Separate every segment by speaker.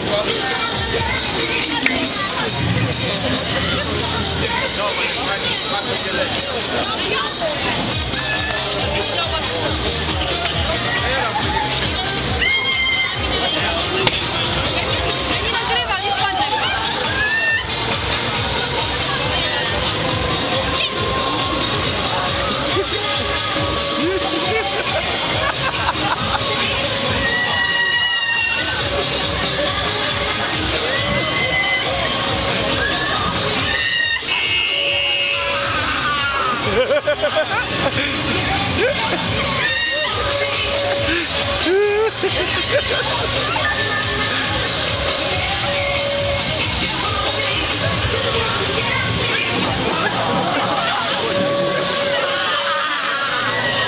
Speaker 1: przykład. No, bo jest taki bardzo.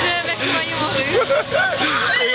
Speaker 1: Żeby chyba nie może.
Speaker 2: Ej,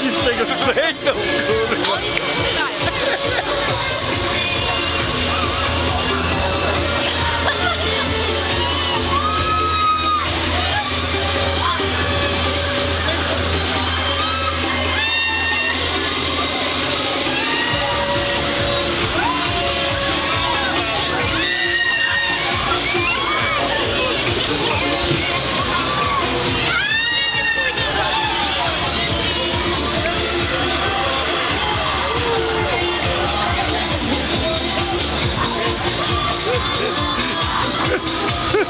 Speaker 2: oni z tego, z tego, kurwa.